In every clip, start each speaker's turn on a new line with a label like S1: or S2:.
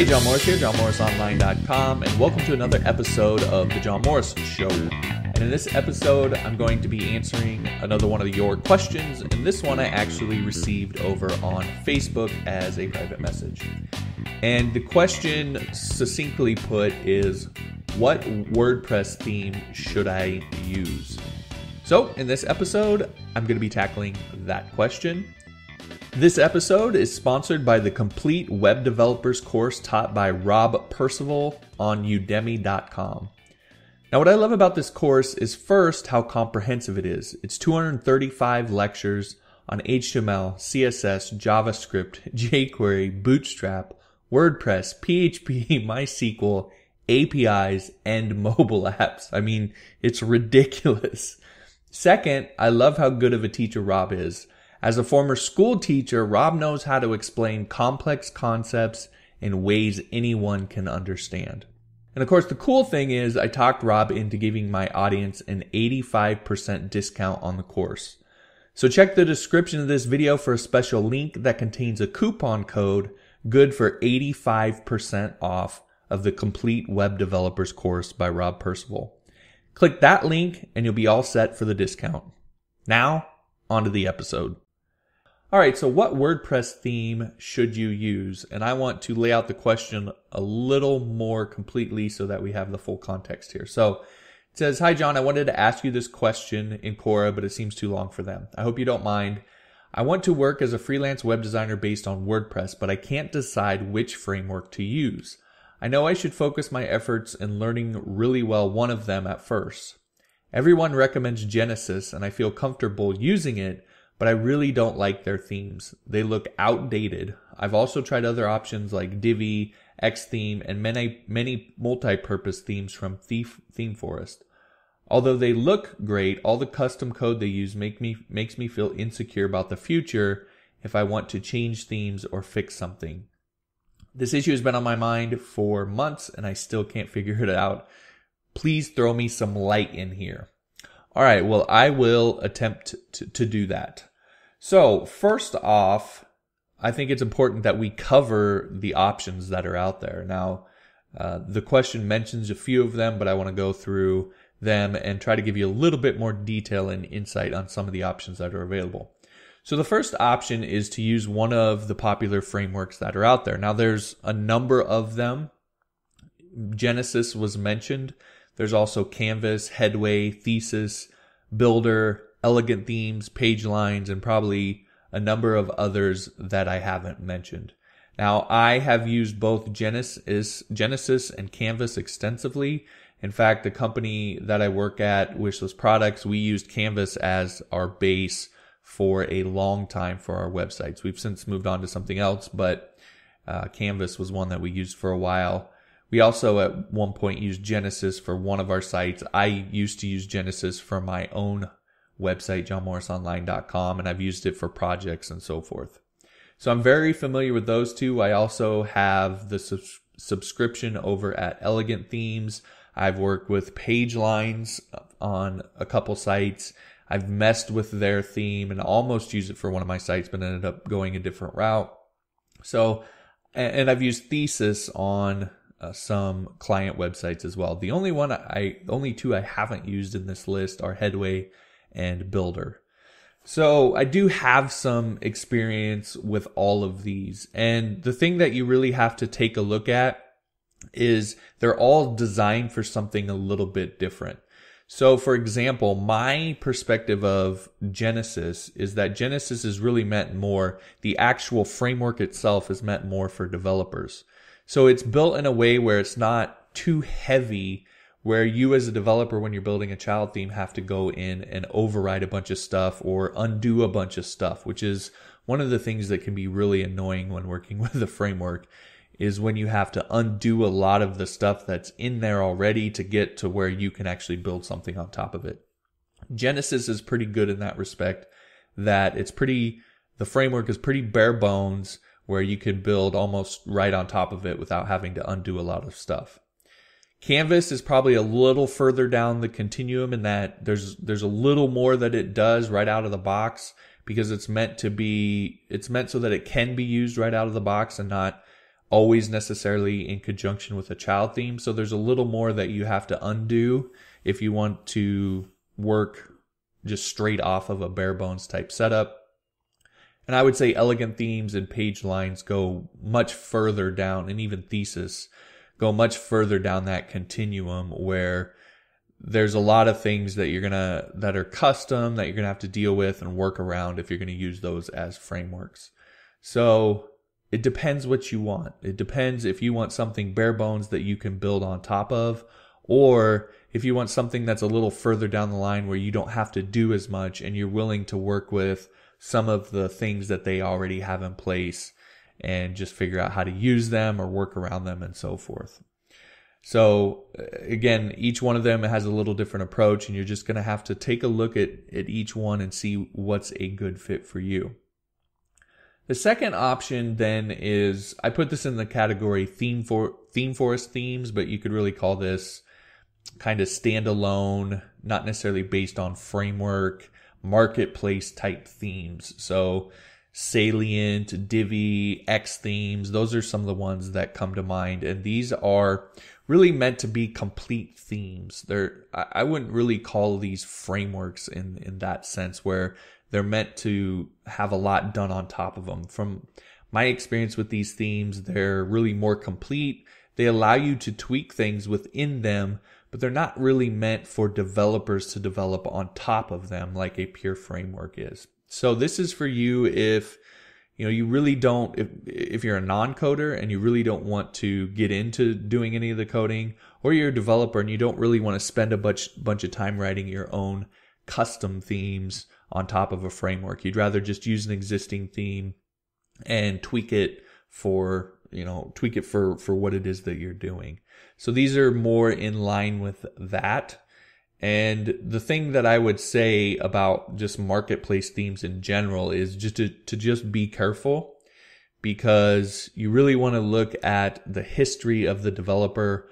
S1: Hey, John Morris here, johnmorrisonline.com, and welcome to another episode of The John Morris Show. And in this episode, I'm going to be answering another one of your questions, and this one I actually received over on Facebook as a private message. And the question, succinctly put, is what WordPress theme should I use? So, in this episode, I'm going to be tackling that question. This episode is sponsored by the Complete Web Developers course taught by Rob Percival on udemy.com. Now, what I love about this course is first how comprehensive it is. It's 235 lectures on HTML, CSS, JavaScript, jQuery, Bootstrap, WordPress, PHP, MySQL, APIs, and mobile apps. I mean, it's ridiculous. Second, I love how good of a teacher Rob is. As a former school teacher, Rob knows how to explain complex concepts in ways anyone can understand. And of course, the cool thing is I talked Rob into giving my audience an 85% discount on the course. So check the description of this video for a special link that contains a coupon code good for 85% off of the complete web developers course by Rob Percival. Click that link and you'll be all set for the discount. Now, on to the episode. All right, so what WordPress theme should you use? And I want to lay out the question a little more completely so that we have the full context here. So it says, Hi, John, I wanted to ask you this question in Quora, but it seems too long for them. I hope you don't mind. I want to work as a freelance web designer based on WordPress, but I can't decide which framework to use. I know I should focus my efforts in learning really well one of them at first. Everyone recommends Genesis, and I feel comfortable using it but I really don't like their themes. They look outdated. I've also tried other options like Divi, Xtheme, and many, many multi-purpose themes from Thief Theme Forest. Although they look great, all the custom code they use make me, makes me feel insecure about the future if I want to change themes or fix something. This issue has been on my mind for months and I still can't figure it out. Please throw me some light in here. All right, well, I will attempt to, to do that. So, first off, I think it's important that we cover the options that are out there. Now, uh, the question mentions a few of them, but I want to go through them and try to give you a little bit more detail and insight on some of the options that are available. So the first option is to use one of the popular frameworks that are out there. Now there's a number of them. Genesis was mentioned. There's also Canvas, Headway, Thesis, Builder, elegant themes, page lines, and probably a number of others that I haven't mentioned. Now, I have used both Genesis, Genesis and Canvas extensively. In fact, the company that I work at, Wishlist Products, we used Canvas as our base for a long time for our websites. We've since moved on to something else, but uh, Canvas was one that we used for a while. We also at one point used Genesis for one of our sites. I used to use Genesis for my own website, johnmorrisonline.com, and I've used it for projects and so forth. So I'm very familiar with those two. I also have the subs- subscription over at Elegant Themes. I've worked with Page Lines on a couple sites. I've messed with their theme and almost used it for one of my sites, but ended up going a different route. So, and I've used Thesis on uh, some client websites as well. The only one I, only two I haven't used in this list are Headway and builder. So I do have some experience with all of these. And the thing that you really have to take a look at is they're all designed for something a little bit different. So for example, my perspective of Genesis is that Genesis is really meant more, the actual framework itself is meant more for developers. So it's built in a way where it's not too heavy where you as a developer when you're building a child theme have to go in and override a bunch of stuff or undo a bunch of stuff which is one of the things that can be really annoying when working with a framework is when you have to undo a lot of the stuff that's in there already to get to where you can actually build something on top of it. Genesis is pretty good in that respect that it's pretty the framework is pretty bare bones where you can build almost right on top of it without having to undo a lot of stuff. Canvas is probably a little further down the continuum in that there's there's a little more that it does right out of the box because it's meant to be it's meant so that it can be used right out of the box and not always necessarily in conjunction with a child theme. So there's a little more that you have to undo if you want to work just straight off of a bare bones type setup. And I would say elegant themes and page lines go much further down, and even thesis go much further down that continuum where there's a lot of things that you're gonna that are custom that you're gonna have to deal with and work around if you're gonna use those as frameworks. So it depends what you want. It depends if you want something bare bones that you can build on top of, or if you want something that's a little further down the line where you don't have to do as much and you're willing to work with some of the things that they already have in place and just figure out how to use them or work around them and so forth. So uh, again, each one of them has a little different approach and you're just going to have to take a look at, at each one and see what's a good fit for you. The second option then is I put this in the category theme for theme forest themes, but you could really call this kind of standalone, not necessarily based on framework, marketplace type themes. So salient, Divi, X themes, those are some of the ones that come to mind. And these are really meant to be complete themes. They're I wouldn't really call these frameworks in in that sense where they're meant to have a lot done on top of them. From my experience with these themes, they're really more complete. They allow you to tweak things within them, but they're not really meant for developers to develop on top of them like a pure framework is. So this is for you if you know you really don't if if you're a non-coder and you really don't want to get into doing any of the coding or you're a developer and you don't really want to spend a bunch bunch of time writing your own custom themes on top of a framework. You'd rather just use an existing theme and tweak it for, you know, tweak it for, for what it is that you're doing. So these are more in line with that. And the thing that I would say about just marketplace themes in general is just to, to just be careful because you really want to look at the history of the developer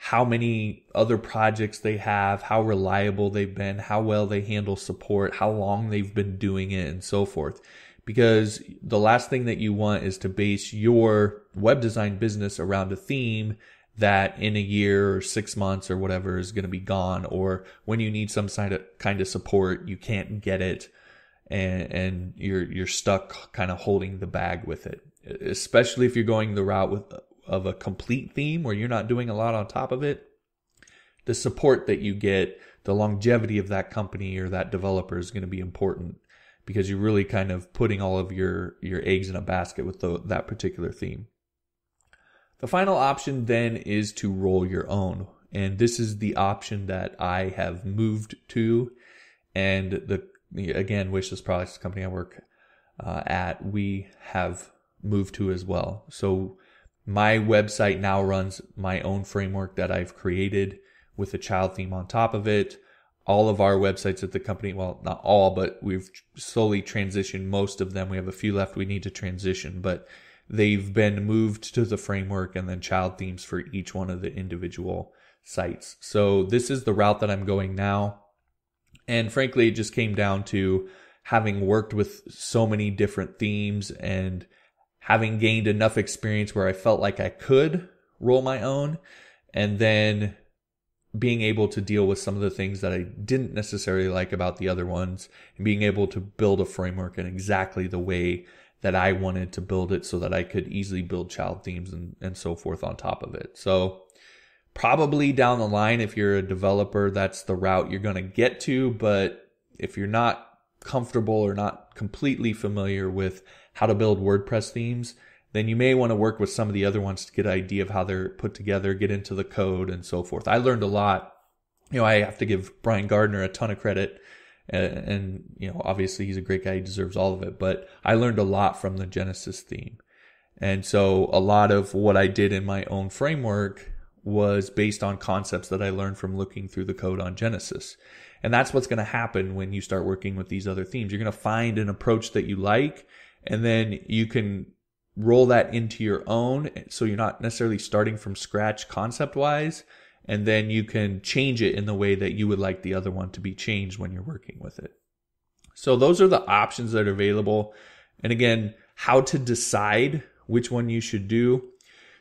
S1: how many other projects they have, how reliable they've been, how well they handle support, how long they've been doing it, and so forth. Because the last thing that you want is to base your web design business around a theme that in a year or six months or whatever is going to be gone, or when you need some kind of kind of support, you can't get it, and and you're you're stuck kind of holding the bag with it. Especially if you're going the route with of a complete theme where you're not doing a lot on top of it, the support that you get, the longevity of that company or that developer is going to be important because you're really kind of putting all of your your eggs in a basket with the, that particular theme. The final option then is to roll your own. And this is the option that I have moved to. And the, again, Wishlist Products company I work uh, at, we have moved to as well. So my website now runs my own framework that I've created with a child theme on top of it. All of our websites at the company, well, not all, but we've slowly transitioned most of them. We have a few left we need to transition, but they've been moved to the framework and then child themes for each one of the individual sites. So this is the route that I'm going now. And frankly, it just came down to having worked with so many different themes and having gained enough experience where I felt like I could roll my own and then being able to deal with some of the things that I didn't necessarily like about the other ones and being able to build a framework in exactly the way that I wanted to build it so that I could easily build child themes and, and so forth on top of it. So probably down the line, if you're a developer, that's the route you're going to get to. But if you're not comfortable or not completely familiar with how to build WordPress themes, then you may want to work with some of the other ones to get an idea of how they're put together, get into the code and so forth. I learned a lot. You know, I have to give Brian Gardner a ton of credit. And, and, you know, obviously he's a great guy. He deserves all of it. But I learned a lot from the Genesis theme. And so a lot of what I did in my own framework was based on concepts that I learned from looking through the code on Genesis. And that's what's going to happen when you start working with these other themes. You're going to find an approach that you like and then you can roll that into your own so you're not necessarily starting from scratch concept wise and then you can change it in the way that you would like the other one to be changed when you're working with it So those are the options that are available. And again, how to decide which one you should do.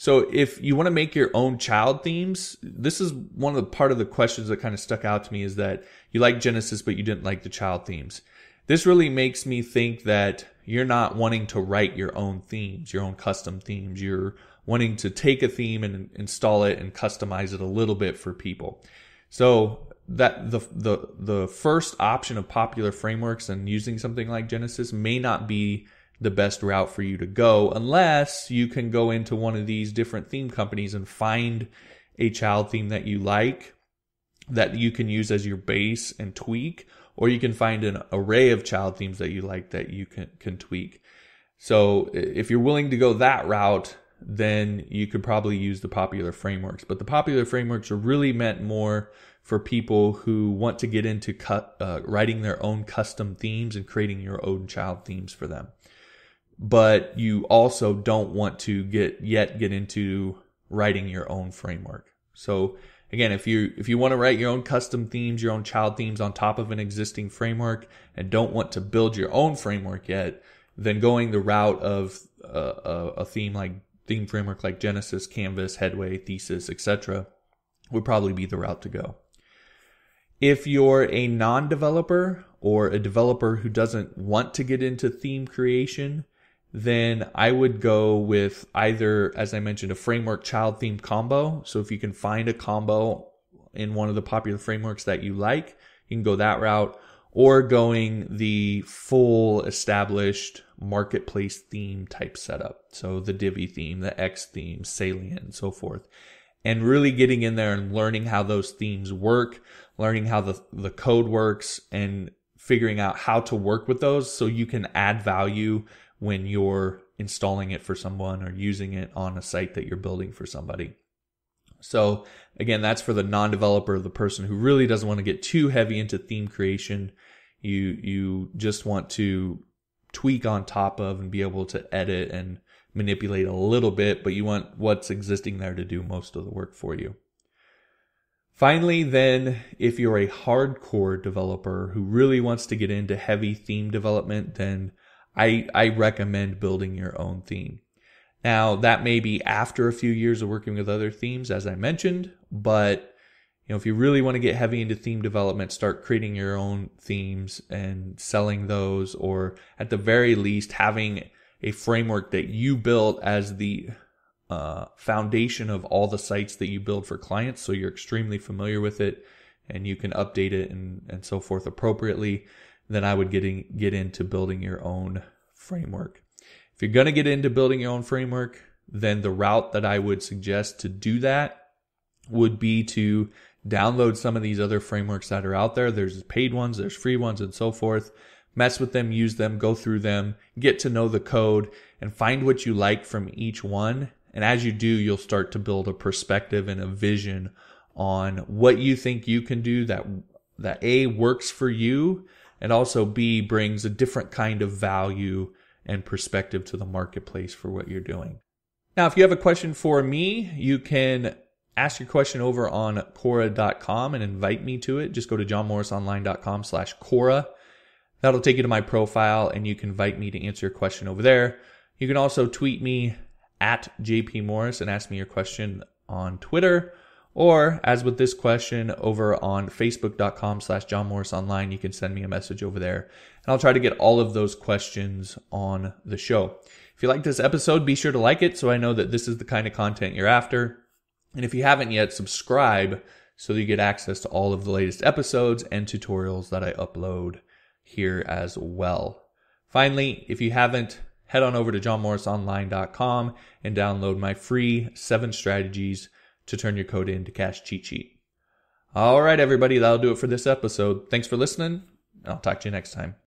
S1: So if you want to make your own child themes, this is one of the part of the questions that kind of stuck out to me is that you like Genesis, but you didn't like the child themes. This really makes me think that you're not wanting to write your own themes, your own custom themes. You're wanting to take a theme and install it and customize it a little bit for people. So that the the the first option of popular frameworks and using something like Genesis may not be the best route for you to go unless you can go into one of these different theme companies and find a child theme that you like that you can use as your base and tweak or you can find an array of child themes that you like that you can can tweak. So if you're willing to go that route then you could probably use the popular frameworks. But the popular frameworks are really meant more for people who want to get into cut, uh, writing their own custom themes and creating your own child themes for them but you also don't want to get yet get into writing your own framework. So again, if you if you want to write your own custom themes, your own child themes on top of an existing framework and don't want to build your own framework yet, then going the route of uh, a, a theme like theme framework like Genesis, Canvas, Headway, Thesis, etc. would probably be the route to go. If you're a non-developer or a developer who doesn't want to get into theme creation, then I would go with either, as I mentioned, a framework child theme combo. So if you can find a combo in one of the popular frameworks that you like, you can go that route or going the full established marketplace theme type setup. So the Divi theme, the X theme, Salient, and so forth. And really getting in there and learning how those themes work, learning how the, the code works and figuring out how to work with those so you can add value when you're installing it for someone or using it on a site that you're building for somebody. So again, that's for the non-developer, the person who really doesn't want to get too heavy into theme creation. You you just want to tweak on top of and be able to edit and manipulate a little bit, but you want what's existing there to do most of the work for you. Finally, then, if you're a hardcore developer who really wants to get into heavy theme development, then I, I recommend building your own theme. Now, that may be after a few years of working with other themes, as I mentioned, but you know, if you really want to get heavy into theme development, start creating your own themes and selling those, or at the very least, having a framework that you built as the uh, foundation of all the sites that you build for clients. So you're extremely familiar with it and you can update it and, and so forth appropriately then I would get in, get into building your own framework. If you're going to get into building your own framework, then the route that I would suggest to do that would be to download some of these other frameworks that are out there. There's paid ones, there's free ones, and so forth. Mess with them, use them, go through them, get to know the code, and find what you like from each one. And as you do, you'll start to build a perspective and a vision on what you think you can do that that A works for you and also B brings a different kind of value and perspective to the marketplace for what you're doing. Now, if you have a question for me, you can ask your question over on Quora.com and invite me to it. Just go to johnmorrisonline.com slash Quora. That'll take you to my profile and you can invite me to answer your question over there. You can also tweet me at JP Morris and ask me your question on Twitter or as with this question over on facebook.com slash John Morris Online, you can send me a message over there. And I'll try to get all of those questions on the show. If you like this episode, be sure to like it so I know that this is the kind of content you're after. And if you haven't yet, subscribe so that you get access to all of the latest episodes and tutorials that I upload here as well. Finally, if you haven't, head on over to johnmorrisonline.com and download my free seven strategies to turn your code into cash cheat sheet. All right, everybody, that'll do it for this episode. Thanks for listening. I'll talk to you next time.